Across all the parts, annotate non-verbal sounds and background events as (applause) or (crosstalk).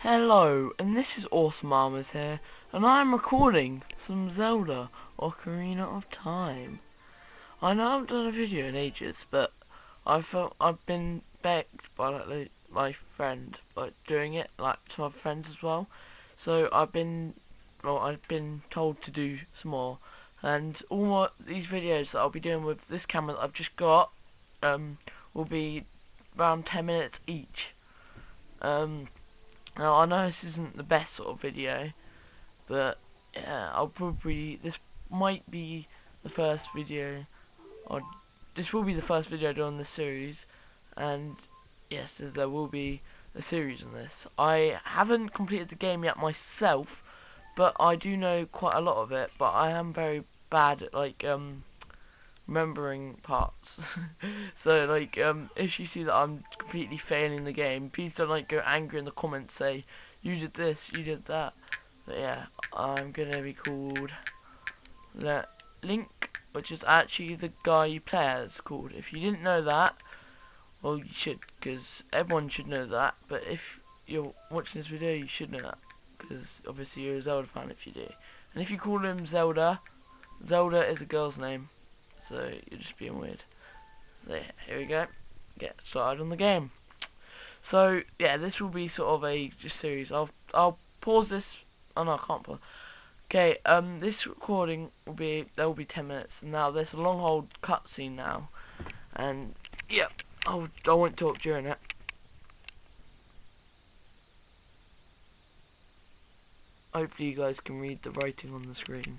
Hello, and this is Awesome Armors here, and I'm recording some Zelda Ocarina of Time. I know I haven't done a video in ages, but I felt I've been begged by like my friend by doing it, like to my friends as well. So I've been, well, I've been told to do some more, and all my, these videos that I'll be doing with this camera that I've just got, um, will be around 10 minutes each. Um, now I know this isn't the best sort of video, but yeah, I'll probably this might be the first video, or this will be the first video I do on this series, and yes, there will be a series on this. I haven't completed the game yet myself, but I do know quite a lot of it. But I am very bad at like um remembering parts. (laughs) so like um if you see that I'm completely failing the game, please don't like go angry in the comments say you did this, you did that. But yeah, I'm gonna be called the Link, which is actually the guy you play as called. If you didn't know that, well you should, because everyone should know that. But if you're watching this video, you should know that, because obviously you're a Zelda fan if you do. And if you call him Zelda, Zelda is a girl's name so you're just being weird. There, here we go. Get started on the game. So yeah, this will be sort of a just series. I'll I'll pause this. Oh no, I can't pause. Okay, um, this recording will be there will be 10 minutes. Now there's a long hold cutscene now, and yeah, I'll I won't talk during it. Hopefully you guys can read the writing on the screen.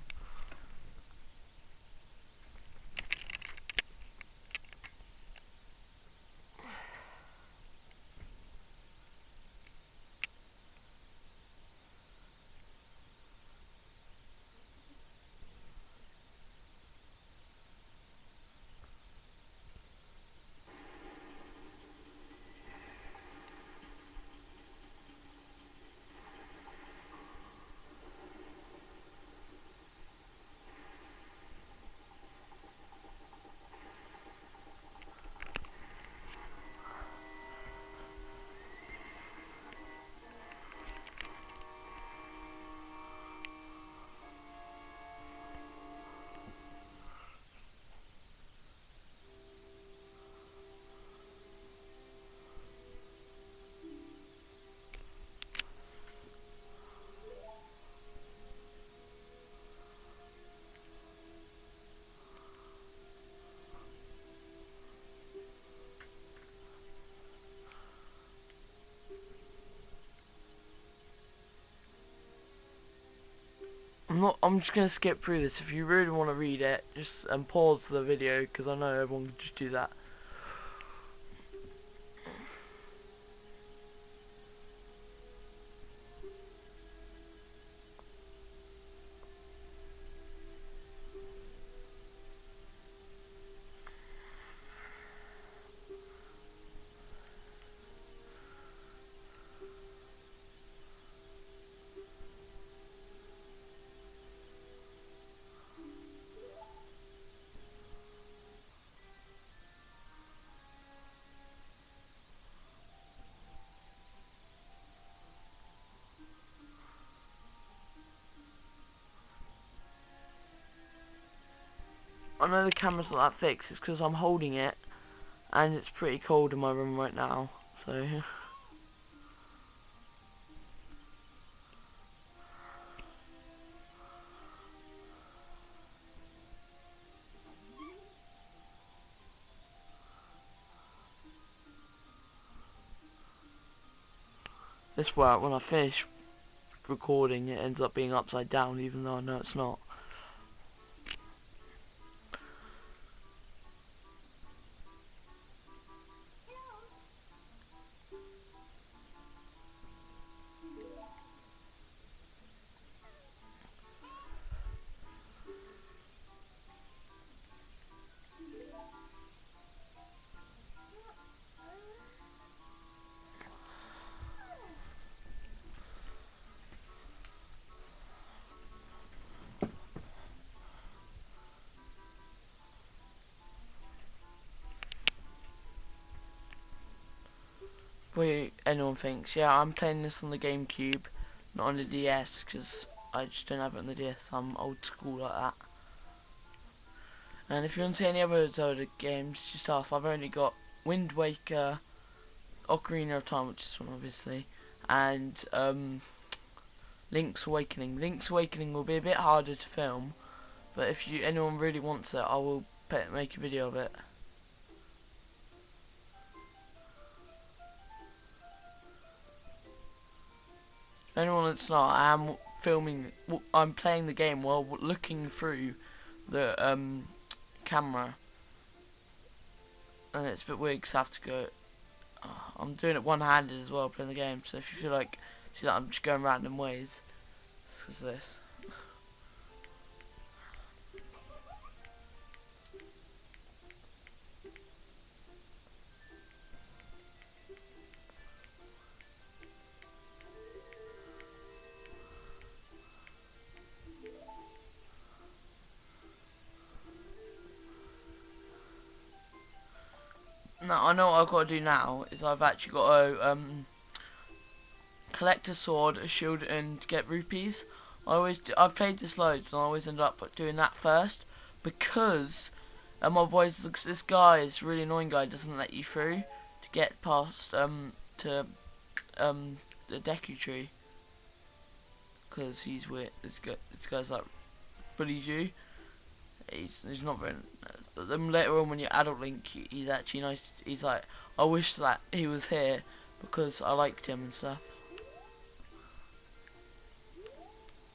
I'm not. I'm just gonna skip through this. If you really want to read it, just um, pause the video because I know everyone can just do that. I know the camera's not that fixed, it's because I'm holding it, and it's pretty cold in my room right now, so... This work, when I finish recording, it ends up being upside down, even though I know it's not. Before anyone thinks, yeah, I'm playing this on the GameCube, not on the DS, because I just don't have it on the DS. I'm old school like that. And if you want to see any other Zelda games, just ask. I've only got Wind Waker, Ocarina of Time, which is one obviously, and um, Link's Awakening. Link's Awakening will be a bit harder to film, but if you anyone really wants it, I will make a video of it. Anyone that's not, I am filming, I'm playing the game while looking through the um, camera. And it's a bit weird because I have to go, oh, I'm doing it one-handed as well playing the game, so if you feel like, see that I'm just going random ways, because this. Now I know what I've got to do now is I've actually got to um, collect a sword, a shield, and get rupees. I always do, I've played this loads, and I always end up doing that first because uh, my boys looks this guy is really annoying guy doesn't let you through to get past um to um the Deku tree because he's weird. This guy this guy's like bullies you he's he's not very. But then later on, when you're adult Link, he's actually nice. He's like, I wish that he was here because I liked him and stuff.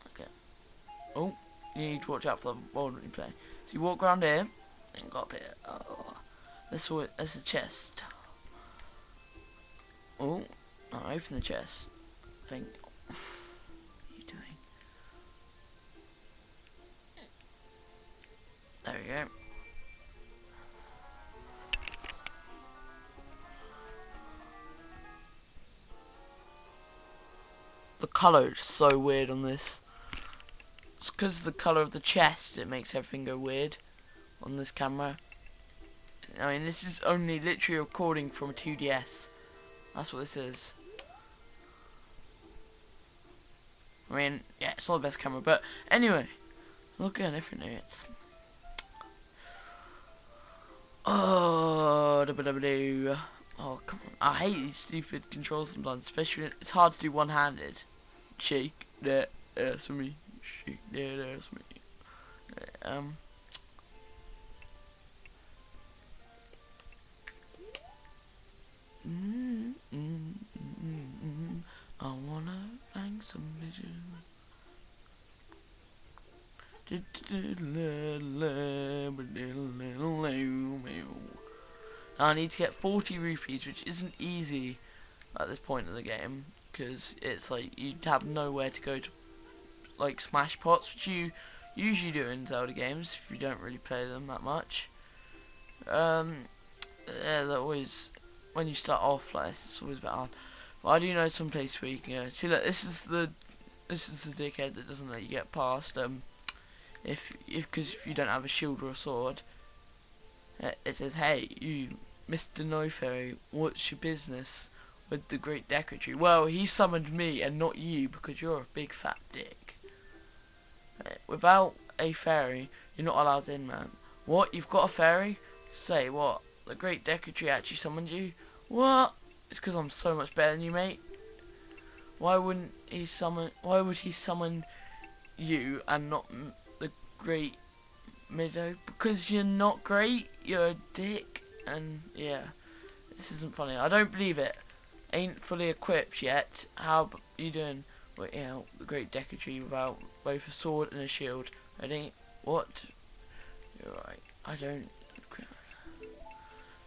Okay. Oh, you need to watch out for the world replay. So you walk around here and go up here. Oh, this is that's a chest. Oh, I open the chest. I think There we go. The colour is so weird on this. It's because of the colour of the chest it makes everything go weird on this camera. I mean this is only literally recording from a 2DS. That's what this is. I mean, yeah, it's not the best camera, but anyway, look at different it's Oh, oh, come on. I hate these stupid controls sometimes, especially when it's hard to do one-handed. Shake, that, that's me. Shake, that, that's me. Um. Mm -mm -mm, mm, mm. I wanna bang some bitches. (laughs) I need to get 40 rupees, which isn't easy at this point of the game, because it's like you'd have nowhere to go to, like smash pots, which you usually do in Zelda games if you don't really play them that much. Um, yeah, that always when you start off like it's always a bit hard. But I do know some place where you can go. See, look, this is the this is the dickhead that doesn't let you get past. Um, if if because if you don't have a shield or a sword it says hey you Mr. No Fairy what's your business with the Great Tree well he summoned me and not you because you're a big fat dick. Without a fairy you're not allowed in man. What? You've got a fairy? Say what? The Great Tree actually summoned you? What? It's because I'm so much better than you mate. Why wouldn't he summon why would he summon you and not the great Mido because you're not great you're a dick. And yeah this isn't funny. I don't believe it ain't fully equipped yet. How you doing? Wait, you know the great Tree without both a sword and a shield. Ready what? You're right. I don't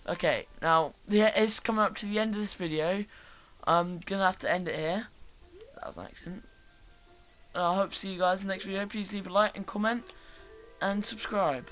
okay now yeah it's coming up to the end of this video. I'm gonna have to end it here. That was an accident. I hope to see you guys in the next video. Please leave a like and comment and subscribe.